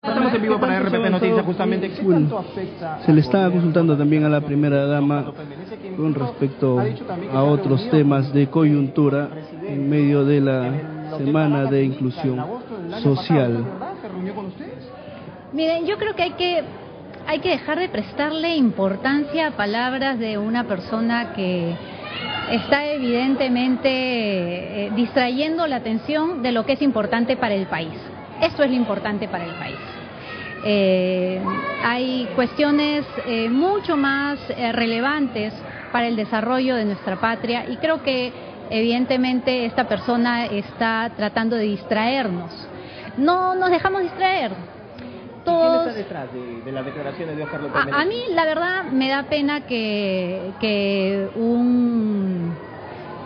Estamos en vivo para RPP Noticias justamente. ¿Qué Bueno, tanto afecta Se le está consultando también a la primera dama con respecto a otros temas de coyuntura en medio de la semana de inclusión social. Miren, yo creo que hay que hay que dejar de prestarle importancia a palabras de una persona que está evidentemente eh, distrayendo la atención de lo que es importante para el país. Esto es lo importante para el país. Eh, hay cuestiones eh, mucho más eh, relevantes para el desarrollo de nuestra patria y creo que evidentemente esta persona está tratando de distraernos. No nos dejamos distraer. ¿Quién Todos, está detrás de, de las declaraciones de Oscar López a, a mí la verdad me da pena que, que un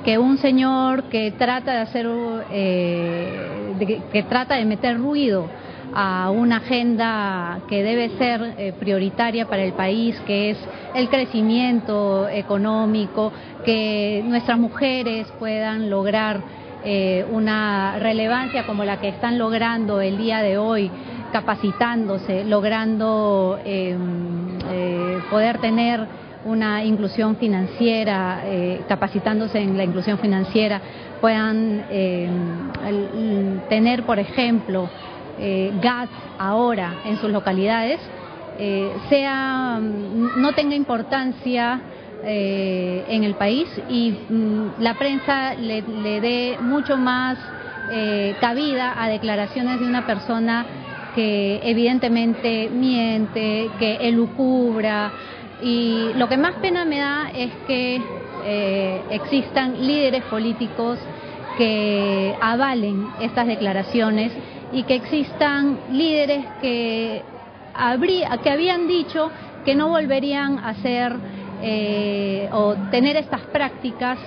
que un señor que trata de hacer eh, que, trata de meter ruido a una agenda que debe ser eh, prioritaria para el país, que es el crecimiento económico, que nuestras mujeres puedan lograr eh, una relevancia como la que están logrando el día de hoy, capacitándose, logrando eh, eh, poder tener una inclusión financiera, eh, capacitándose en la inclusión financiera, puedan eh, tener, por ejemplo, eh, gas ahora en sus localidades, eh, sea no tenga importancia eh, en el país y mm, la prensa le, le dé mucho más eh, cabida a declaraciones de una persona que evidentemente miente, que elucubra y lo que más pena me da es que eh, existan líderes políticos que avalen estas declaraciones y que existan líderes que, habría, que habían dicho que no volverían a hacer eh, o tener estas prácticas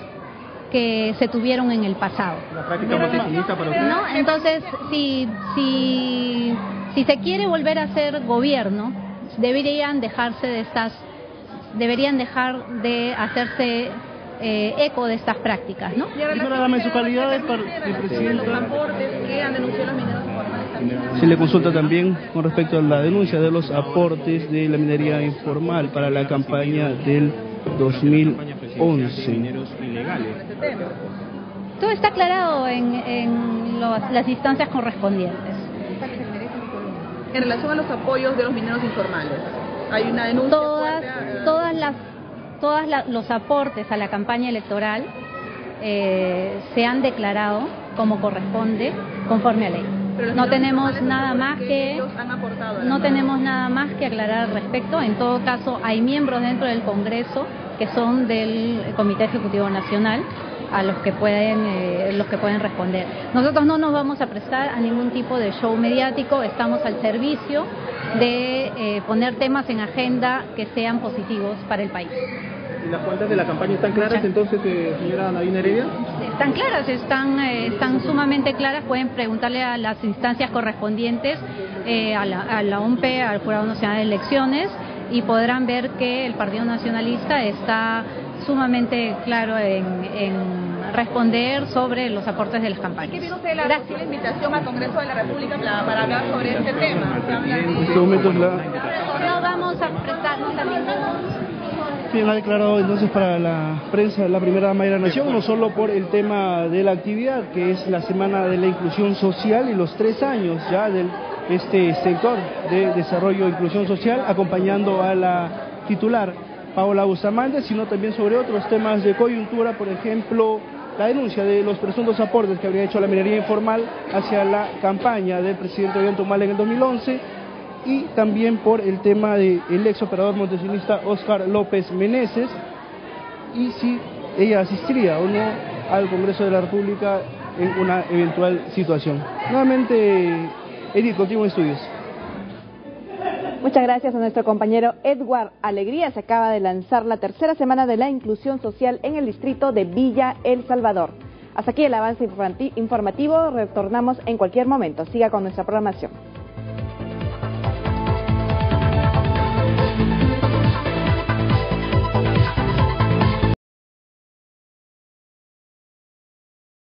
que se tuvieron en el pasado. ¿La práctica proteccionista para ustedes? ¿no? Entonces, si, si, si se quiere volver a hacer gobierno, deberían dejarse de estas, deberían dejar de hacerse eh, eco de estas prácticas, ¿no? Señora Dama, en su calidad de, par- de los presidenta, aportes que han denunciado los mineros informales también. se le consulta también con respecto a la denuncia de los aportes de la minería informal para la campaña del 2011. Mineros ilegales. Este tema. Todo está aclarado en, en los- las instancias correspondientes. En relación a los apoyos de los mineros informales, hay una denuncia todas, fuerte a- todas las, todas la- los aportes a la campaña electoral eh, se han declarado como corresponde conforme a ley. pero No tenemos nada más que la no tenemos nada más que aclarar al respecto. En todo caso, hay miembros dentro del Congreso que son del Comité Ejecutivo Nacional a los que pueden eh, los que pueden responder. Nosotros no nos vamos a prestar a ningún tipo de show mediático, estamos al servicio de eh, poner temas en agenda que sean positivos para el país. ¿Y las cuentas de la campaña están claras entonces, eh, señora Nadine Heredia? Están claras, están, eh, están sumamente claras, pueden preguntarle a las instancias correspondientes, eh, a, la, a la OMPE, al Jurado Nacional de Elecciones, y podrán ver que el Partido Nacionalista está sumamente claro en, en responder sobre los aportes de las ¿Qué campañas. tiene usted la, la invitación al Congreso de la República para, para hablar sobre este tema? En este momento es la, No vamos a prestarnos a ningún Bien, ha declarado entonces para la prensa la primera dama de la nación, no solo por el tema de la actividad, que es la semana de la inclusión social y los tres años ya de este sector de desarrollo e inclusión social, acompañando a la titular Paola Bustamante, sino también sobre otros temas de coyuntura, por ejemplo, la denuncia de los presuntos aportes que habría hecho la minería informal hacia la campaña del presidente Ollanta Humala en el 2011 y también por el tema del ex operador montesionista Oscar López Meneses y si ella asistiría o no al Congreso de la República en una eventual situación. Nuevamente, Edith, contigo en estudios. Muchas gracias a nuestro compañero Edward Alegría. Se acaba de lanzar la tercera semana de la inclusión social en el distrito de Villa El Salvador. Hasta aquí el avance informati- informativo. Retornamos en cualquier momento. Siga con nuestra programación.